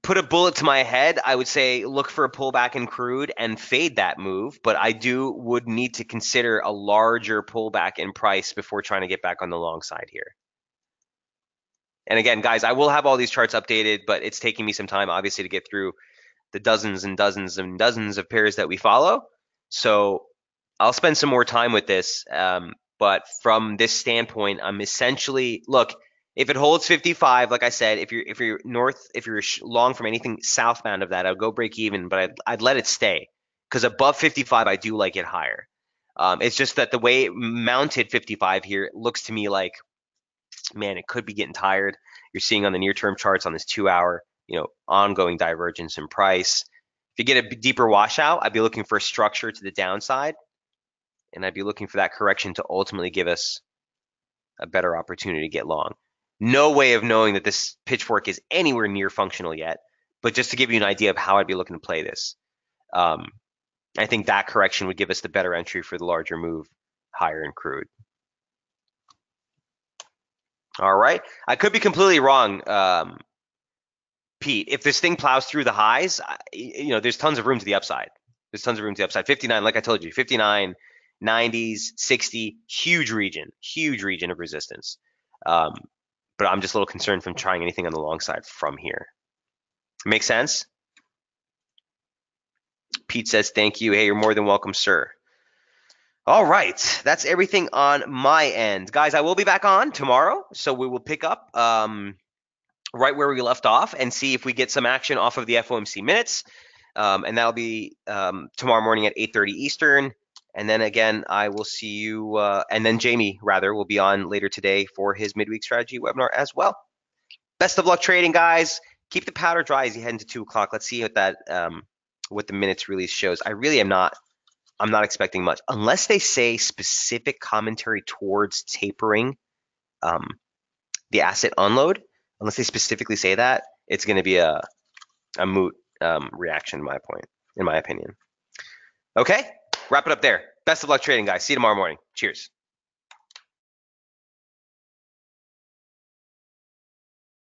S1: put a bullet to my head, I would say look for a pullback in crude and fade that move. But I do would need to consider a larger pullback in price before trying to get back on the long side here. And again, guys, I will have all these charts updated, but it's taking me some time, obviously, to get through the dozens and dozens and dozens of pairs that we follow. So I'll spend some more time with this. Um, but from this standpoint, I'm essentially look. If it holds 55, like I said, if you're if you're north, if you're long from anything southbound of that, I'll go break even, but I'd, I'd let it stay because above 55, I do like it higher. Um, it's just that the way it mounted 55 here looks to me like, man, it could be getting tired. You're seeing on the near term charts on this two hour, you know, ongoing divergence in price. If you get a deeper washout, I'd be looking for a structure to the downside, and I'd be looking for that correction to ultimately give us a better opportunity to get long. No way of knowing that this pitchfork is anywhere near functional yet, but just to give you an idea of how I'd be looking to play this. Um, I think that correction would give us the better entry for the larger move higher in crude. All right. I could be completely wrong, um, Pete. If this thing plows through the highs, you know, there's tons of room to the upside. There's tons of room to the upside. 59, like I told you, 59, 90s, 60, huge region, huge region of resistance. Um, but I'm just a little concerned from trying anything on the long side from here. Make sense? Pete says, thank you. Hey, you're more than welcome, sir. All right, that's everything on my end, guys. I will be back on tomorrow, so we will pick up um, right where we left off and see if we get some action off of the FOMC minutes, um, and that'll be um, tomorrow morning at 8:30 Eastern. And then again, I will see you, uh, and then Jamie rather will be on later today for his midweek strategy webinar as well. Best of luck trading, guys. Keep the powder dry as you head into two o'clock. Let's see what that um, what the minutes release shows. I really am not I'm not expecting much unless they say specific commentary towards tapering um, the asset unload. Unless they specifically say that, it's going to be a a moot um, reaction. In my point, in my opinion. Okay, wrap it up there. Best of luck trading, guys. See you tomorrow morning. Cheers.